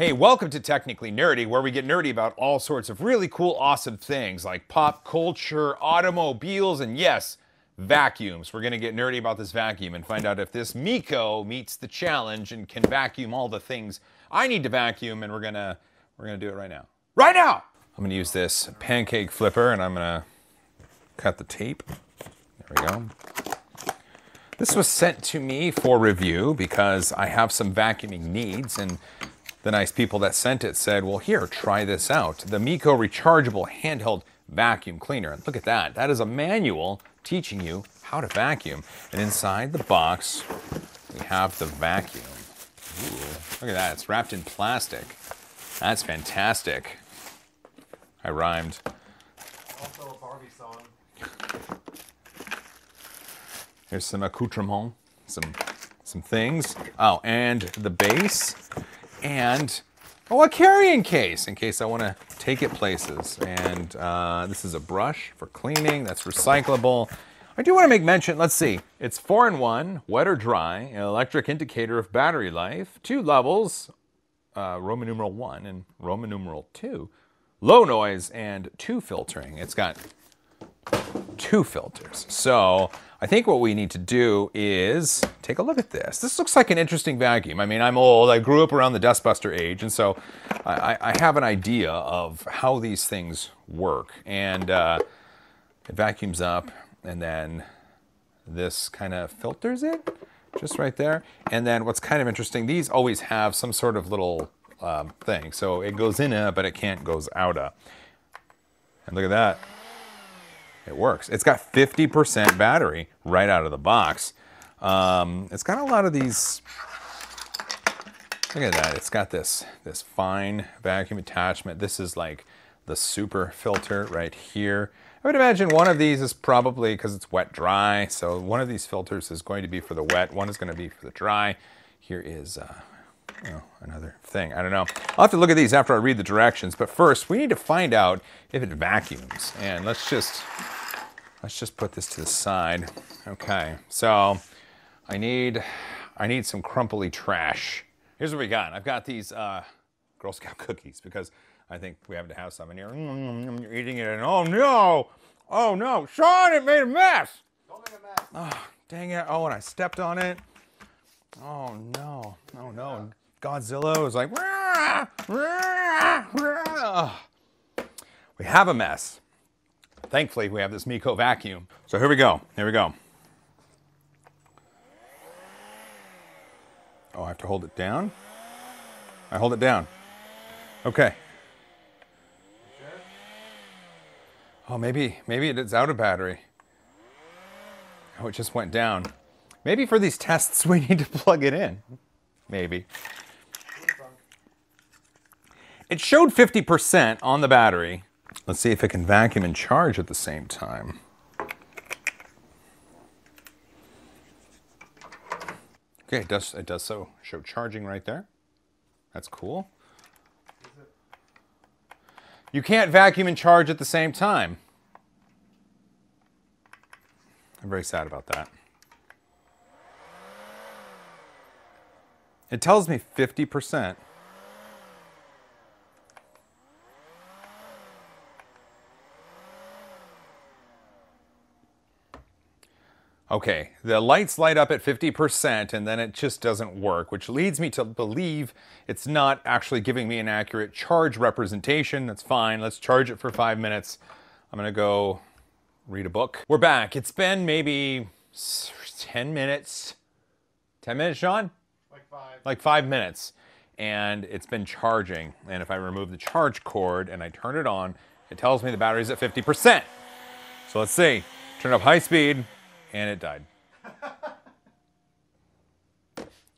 Hey, welcome to Technically Nerdy, where we get nerdy about all sorts of really cool, awesome things like pop culture, automobiles, and yes, vacuums. We're going to get nerdy about this vacuum and find out if this Meco meets the challenge and can vacuum all the things I need to vacuum, and we're going to we're going to do it right now. Right now. I'm going to use this pancake flipper and I'm going to cut the tape. There we go. This was sent to me for review because I have some vacuuming needs and the nice people that sent it said, well, here, try this out. The Meco rechargeable handheld vacuum cleaner. And look at that. That is a manual teaching you how to vacuum. And inside the box, we have the vacuum. Ooh, look at that. It's wrapped in plastic. That's fantastic. I rhymed. Also a Barbie song. Here's some accoutrement, some some things. Oh, and the base, and oh, a carrying case in case I want to take it places. And uh, this is a brush for cleaning. That's recyclable. I do want to make mention. Let's see. It's four in one, wet or dry, an electric indicator of battery life, two levels, uh, Roman numeral one and Roman numeral two, low noise and two filtering. It's got two filters. So I think what we need to do is take a look at this. This looks like an interesting vacuum. I mean, I'm old. I grew up around the dustbuster age, and so I, I have an idea of how these things work. And uh, it vacuums up, and then this kind of filters it just right there. And then what's kind of interesting, these always have some sort of little um, thing. So it goes in it, but it can't goes out. And look at that. It works. It's got 50% battery right out of the box. Um, it's got a lot of these. Look at that. It's got this this fine vacuum attachment. This is like the super filter right here. I would imagine one of these is probably because it's wet dry. So one of these filters is going to be for the wet. One is going to be for the dry. Here is uh, you know, another thing. I don't know. I'll have to look at these after I read the directions. But first, we need to find out if it vacuums. And let's just let's just put this to the side. Okay. So I need I need some crumply trash. Here's what we got. I've got these uh, Girl Scout cookies because I think we have to have some in here. Mm, You're eating it, and oh no, oh no, Sean, it made a mess. Don't make a mess. Oh, dang it! Oh, and I stepped on it. Oh no, oh no. Godzilla was like, "Rah, rah, rah." we have a mess. Thankfully, we have this Meco vacuum. So here we go. Here we go. Oh, I have to hold it down. I hold it down. Okay. Oh, maybe maybe it's out of battery. Oh, it just went down. Maybe for these tests we need to plug it in. Maybe. It showed 50% on the battery. Let's see if it can vacuum and charge at the same time. Okay, it does it does so show charging right there. That's cool. You can't vacuum and charge at the same time. I'm very sad about that. It tells me 50%. Okay, the lights light up at 50% and then it just doesn't work, which leads me to believe it's not actually giving me an accurate charge representation. That's fine. Let's charge it for five minutes. I'm gonna go read a book. We're back. It's been maybe 10 minutes. 10 minutes, Sean? Like five. like five minutes and it's been charging. And if I remove the charge cord and I turn it on, it tells me the battery's at 50%. So let's see. Turn up high speed and it died.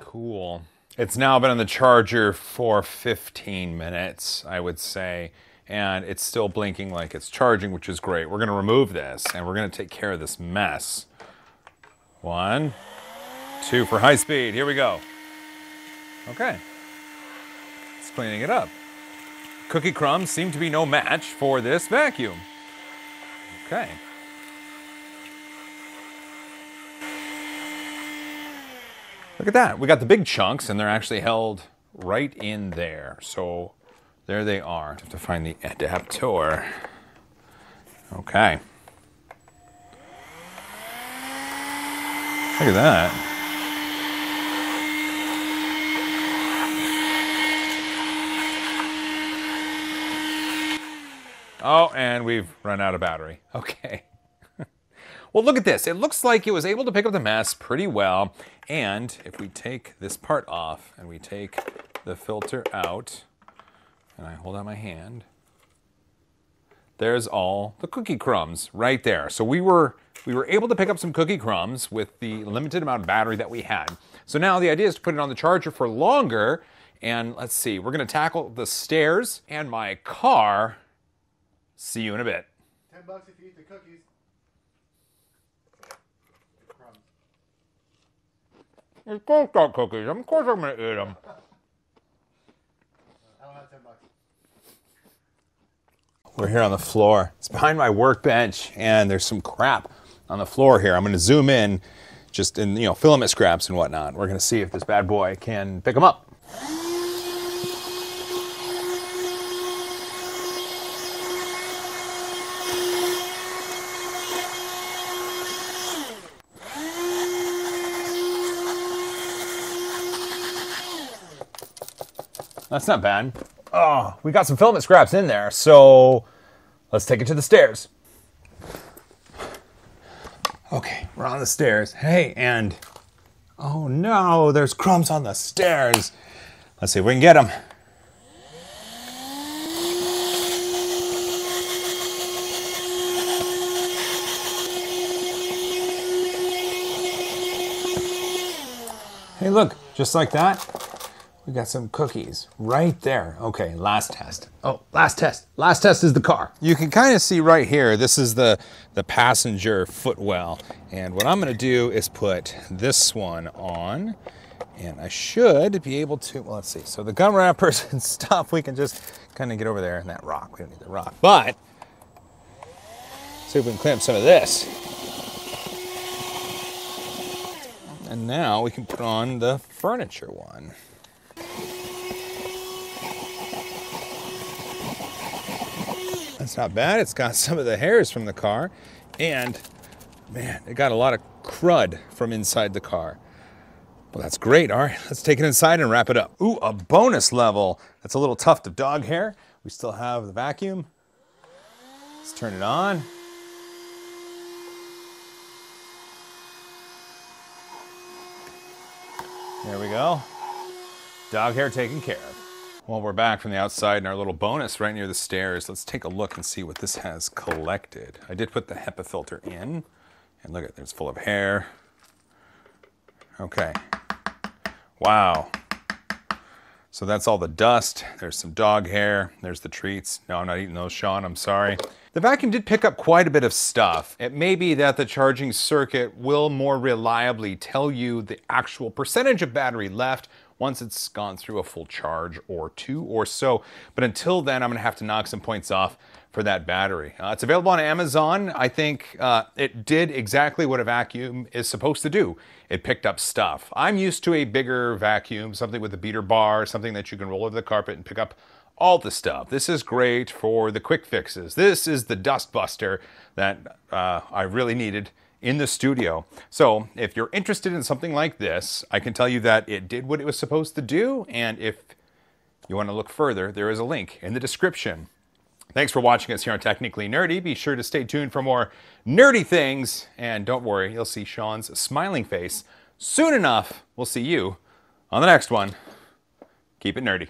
Cool. It's now been on the charger for 15 minutes, I would say. And it's still blinking like it's charging, which is great. We're going to remove this and we're going to take care of this mess. One, two for high speed. Here we go. Okay. It's cleaning it up. Cookie crumbs seem to be no match for this vacuum. Okay. Look at that. We got the big chunks and they're actually held right in there. So there they are. I Have to find the adapter. Okay. Look at that. Oh, and we've run out of battery. Okay. Well, look at this. It looks like it was able to pick up the mess pretty well. And if we take this part off and we take the filter out, and I hold out my hand, there's all the cookie crumbs right there. So we were we were able to pick up some cookie crumbs with the limited amount of battery that we had. So now the idea is to put it on the charger for longer. And let's see, we're gonna tackle the stairs and my car. See you in a bit. Ten bucks if you eat the cookies. It's Ghost Dog cookies. Of course I'm gonna eat them. We're here on the floor. It's behind my workbench, and there's some crap on the floor here. I'm going to zoom in, just in you know filament scraps and whatnot. We're going to see if this bad boy can pick them up. That's not bad. Oh, we got some filament scraps in there, so let's take it to the stairs. Okay, we're on the stairs. Hey, and oh no, there's crumbs on the stairs. Let's see if we can get them. Hey, look, just like that, we got some cookies right there. Okay, last test. Oh, last test. Last test is the car. You can kind of see right here, this is the, the passenger footwell. And what I'm gonna do is put this one on and I should be able to, well, let's see. So the gum wrappers and stuff, we can just kind of get over there in that rock. We don't need the rock, but see if we can clamp some of this. And now we can put on the furniture one. That's not bad. It's got some of the hairs from the car, and man, it got a lot of crud from inside the car. Well, that's great. All right, let's take it inside and wrap it up. Ooh, a bonus level. That's a little tuft of dog hair. We still have the vacuum. Let's turn it on. There we go. Dog hair taken care of. Well, we're back from the outside in our little bonus right near the stairs. Let's take a look and see what this has collected. I did put the HEPA filter in, and look at it, it's full of hair. Okay. Wow. So that's all the dust. There's some dog hair. There's the treats. No, I'm not eating those, Sean. I'm sorry. The vacuum did pick up quite a bit of stuff. It may be that the charging circuit will more reliably tell you the actual percentage of battery left once it's gone through a full charge or two or so. But until then, I'm going to have to knock some points off for that battery. Uh, it's available on Amazon. I think uh, it did exactly what a vacuum is supposed to do. It picked up stuff. I'm used to a bigger vacuum, something with a beater bar, something that you can roll over the carpet and pick up all the stuff. This is great for the quick fixes. This is the dust buster that uh, I really needed in the studio. So if you're interested in something like this, I can tell you that it did what it was supposed to do. And if you want to look further, there is a link in the description. Thanks for watching us here on Technically Nerdy. Be sure to stay tuned for more nerdy things. And don't worry, you'll see Sean's smiling face soon enough. We'll see you on the next one. Keep it nerdy.